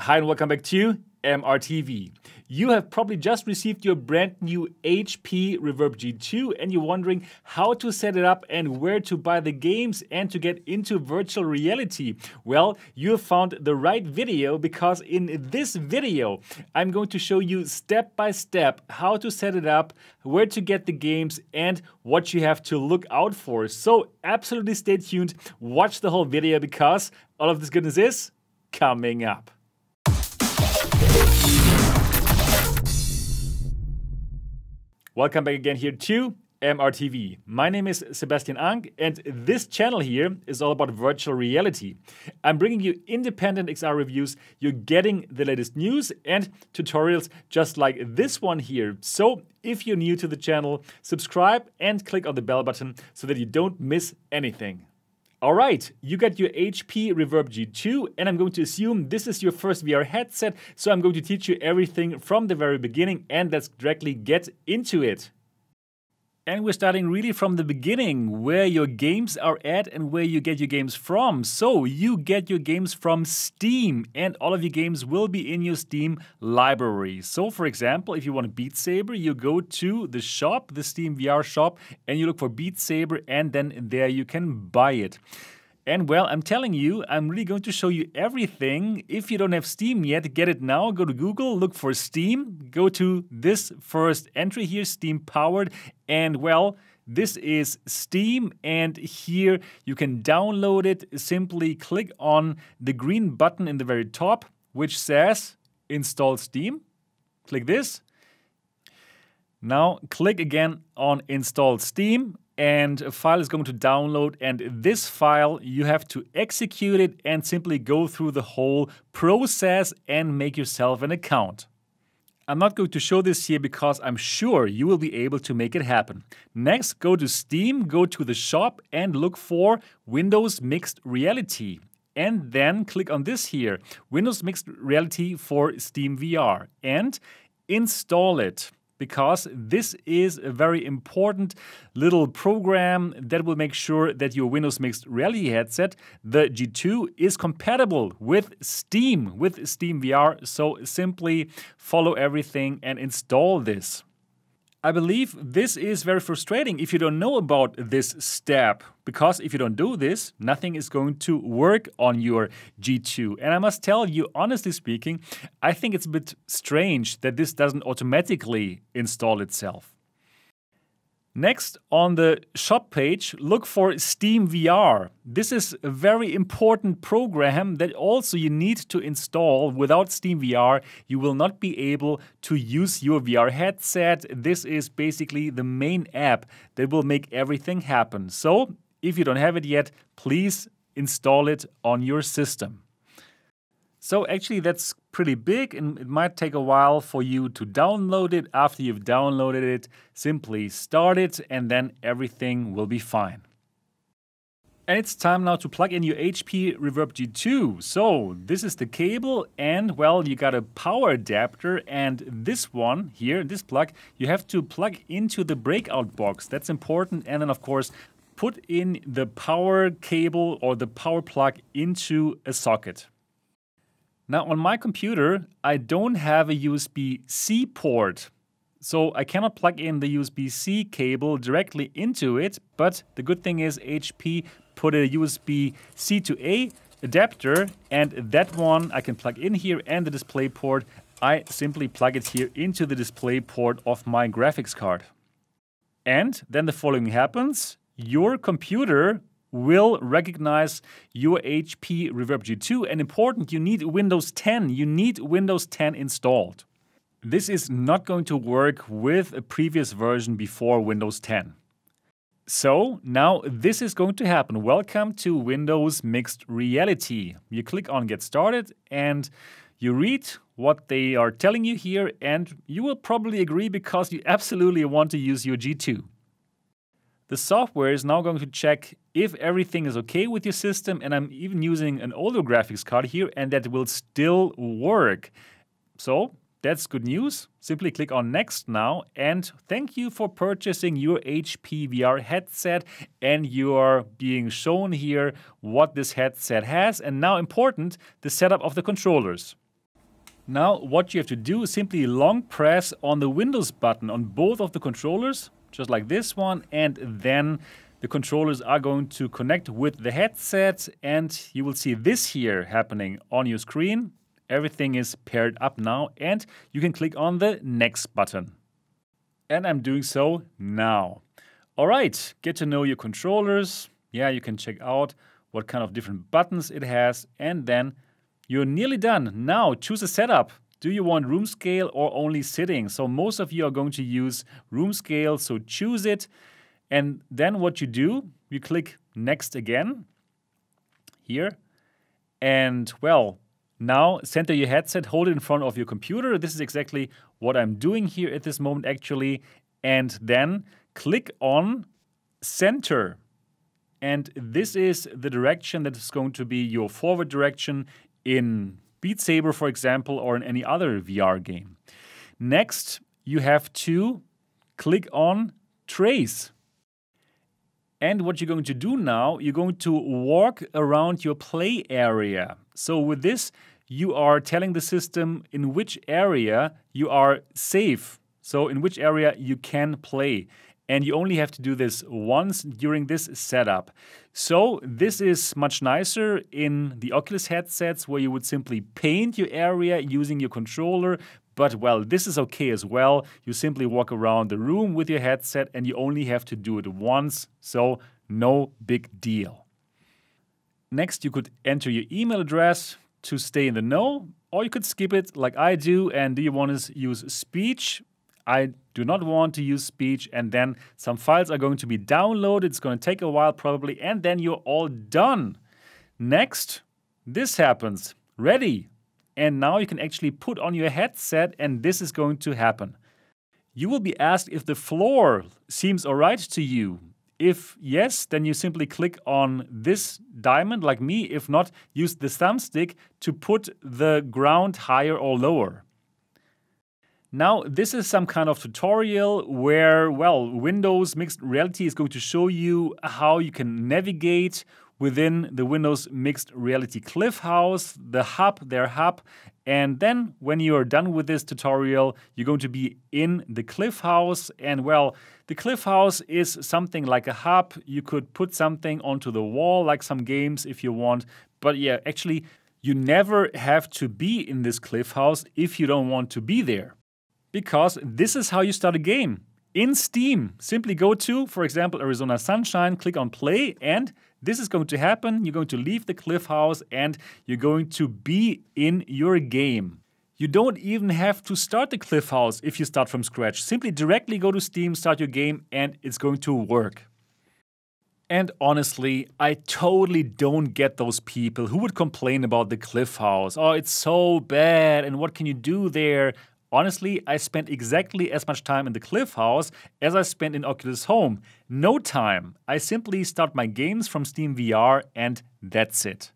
Hi, and welcome back to MRTV. You have probably just received your brand new HP Reverb G2 and you're wondering how to set it up and where to buy the games and to get into virtual reality. Well, you have found the right video because in this video, I'm going to show you step by step how to set it up, where to get the games, and what you have to look out for. So, absolutely stay tuned, watch the whole video because all of this goodness is coming up. Welcome back again here to MRTV. My name is Sebastian Ang, and this channel here is all about virtual reality. I'm bringing you independent XR reviews. You're getting the latest news and tutorials just like this one here. So, if you're new to the channel, subscribe and click on the bell button so that you don't miss anything. All right, you got your HP Reverb G2, and I'm going to assume this is your first VR headset, so I'm going to teach you everything from the very beginning, and let's directly get into it. And we're starting really from the beginning, where your games are at and where you get your games from. So you get your games from Steam, and all of your games will be in your Steam library. So, for example, if you want Beat Saber, you go to the shop, the Steam VR shop, and you look for Beat Saber, and then there you can buy it. And well, I'm telling you, I'm really going to show you everything. If you don't have Steam yet, get it now. Go to Google, look for Steam, go to this first entry here, Steam powered, and well, this is Steam, and here you can download it. Simply click on the green button in the very top, which says Install Steam. Click this. Now click again on Install Steam and a file is going to download and this file you have to execute it and simply go through the whole process and make yourself an account. I'm not going to show this here because I'm sure you will be able to make it happen. Next, go to Steam, go to the shop and look for Windows Mixed Reality. And then click on this here, Windows Mixed Reality for Steam VR and install it because this is a very important little program that will make sure that your Windows Mixed Reality headset, the G2, is compatible with Steam, with Steam VR. So simply follow everything and install this. I believe this is very frustrating if you don't know about this step, because if you don't do this, nothing is going to work on your G2. And I must tell you, honestly speaking, I think it's a bit strange that this doesn't automatically install itself. Next, on the shop page, look for Steam VR. This is a very important program that also you need to install. Without Steam VR, you will not be able to use your VR headset. This is basically the main app that will make everything happen. So, if you don't have it yet, please install it on your system. So actually that's pretty big and it might take a while for you to download it. After you've downloaded it, simply start it and then everything will be fine. And it's time now to plug in your HP Reverb G2. So this is the cable and well, you got a power adapter and this one here, this plug, you have to plug into the breakout box. That's important. And then of course, put in the power cable or the power plug into a socket. Now on my computer, I don't have a USB-C port. So I cannot plug in the USB-C cable directly into it, but the good thing is HP put a USB-C to A adapter and that one I can plug in here and the display port I simply plug it here into the display port of my graphics card. And then the following happens. Your computer will recognize your HP Reverb G2. And important, you need Windows 10. You need Windows 10 installed. This is not going to work with a previous version before Windows 10. So now this is going to happen. Welcome to Windows Mixed Reality. You click on Get Started and you read what they are telling you here, and you will probably agree because you absolutely want to use your G2. The software is now going to check if everything is okay with your system, and I'm even using an older graphics card here, and that will still work. So that's good news. Simply click on next now and thank you for purchasing your HP VR headset and you are being shown here what this headset has and now important the setup of the controllers. Now what you have to do is simply long press on the Windows button on both of the controllers, just like this one, and then the controllers are going to connect with the headset and you will see this here happening on your screen. Everything is paired up now and you can click on the next button. And I'm doing so now. All right, get to know your controllers. Yeah, you can check out what kind of different buttons it has and then you're nearly done. Now choose a setup. Do you want room scale or only sitting? So most of you are going to use room scale, so choose it. And then what you do, you click next again here. And well, now center your headset, hold it in front of your computer. This is exactly what I'm doing here at this moment actually. And then click on center. And this is the direction that is going to be your forward direction in Beat Saber, for example, or in any other VR game. Next, you have to click on Trace. And what you're going to do now, you're going to walk around your play area. So with this, you are telling the system in which area you are safe. So in which area you can play and you only have to do this once during this setup. So this is much nicer in the Oculus headsets where you would simply paint your area using your controller, but well, this is okay as well. You simply walk around the room with your headset and you only have to do it once, so no big deal. Next, you could enter your email address to stay in the know, or you could skip it like I do. And do you want to use speech? I do not want to use speech, and then some files are going to be downloaded. It's going to take a while probably, and then you're all done. Next, this happens. Ready. And now you can actually put on your headset, and this is going to happen. You will be asked if the floor seems alright to you. If yes, then you simply click on this diamond like me. If not, use the thumbstick to put the ground higher or lower. Now, this is some kind of tutorial where, well, Windows Mixed Reality is going to show you how you can navigate within the Windows Mixed Reality Cliff House, the hub, their hub. And then when you are done with this tutorial, you're going to be in the Cliff House. And well, the Cliff House is something like a hub. You could put something onto the wall, like some games if you want. But yeah, actually, you never have to be in this Cliff House if you don't want to be there because this is how you start a game. In Steam, simply go to, for example, Arizona Sunshine, click on play, and this is going to happen. You're going to leave the cliff house and you're going to be in your game. You don't even have to start the cliff house if you start from scratch. Simply directly go to Steam, start your game, and it's going to work. And honestly, I totally don't get those people who would complain about the cliff house. Oh, it's so bad, and what can you do there? Honestly, I spent exactly as much time in the Cliff House as I spent in Oculus Home. No time. I simply start my games from Steam VR and that's it.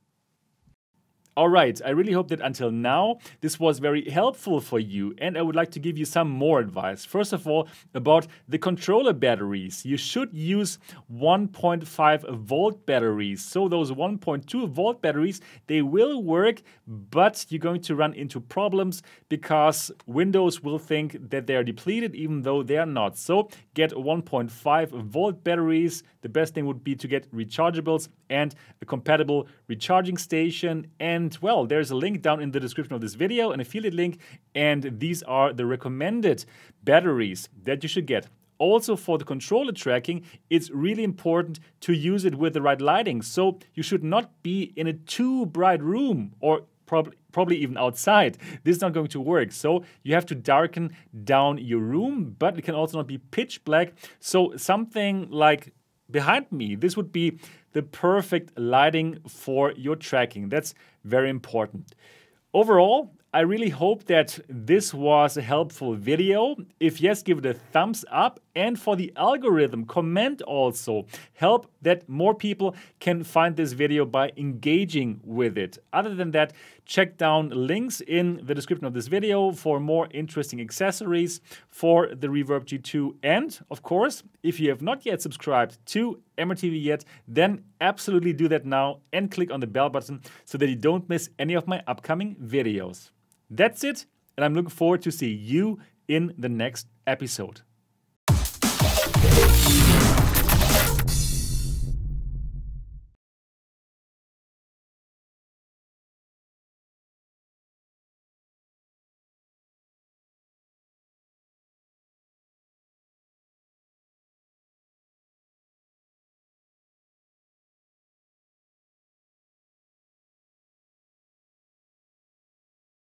All right, I really hope that until now this was very helpful for you, and I would like to give you some more advice. First of all, about the controller batteries. You should use 1.5 volt batteries. So, those 1.2 volt batteries they will work, but you're going to run into problems because Windows will think that they are depleted even though they are not. So, get 1.5 volt batteries. The best thing would be to get rechargeables and a compatible recharging station and and well, there's a link down in the description of this video, an affiliate link, and these are the recommended batteries that you should get. Also, for the controller tracking, it's really important to use it with the right lighting. So, you should not be in a too bright room or probably probably even outside. This is not going to work. So you have to darken down your room, but it can also not be pitch black. So something like behind me, this would be the perfect lighting for your tracking. That's very important. Overall, I really hope that this was a helpful video. If yes, give it a thumbs up. And for the algorithm, comment also. Help that more people can find this video by engaging with it. Other than that, check down links in the description of this video for more interesting accessories for the Reverb G2. And of course, if you have not yet subscribed to MRTV yet, then absolutely do that now and click on the bell button so that you don't miss any of my upcoming videos. That's it. and I'm looking forward to see you in the next episode.